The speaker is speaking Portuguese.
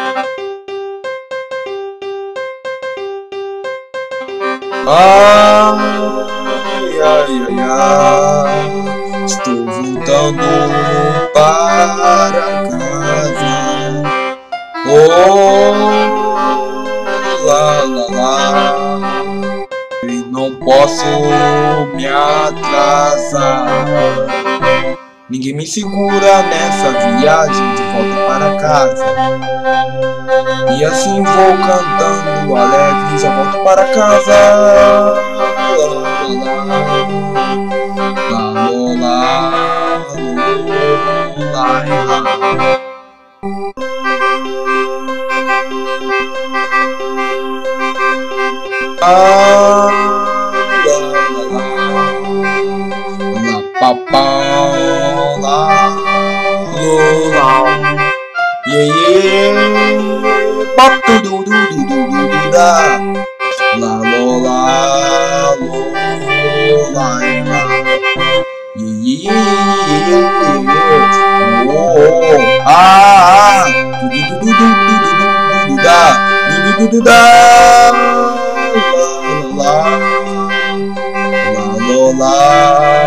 Ai, ai, ai, ai, estou voltando para casa. Oh, lá, lá, lá, e não posso me atrasar. Ninguém me segura nessa viagem de volta para casa. E assim vou cantando alegre, já volto para casa. Lá, lá, lá, lá, lá, lá. Ah, lá, lá, lá, lá, pa, pa, lá, lulau. E aí, do du du du du du da, lá lolá, lolá e lá. E aí, oh, ah, du du du du du du du da, du du du da, lá lá, lá lolá.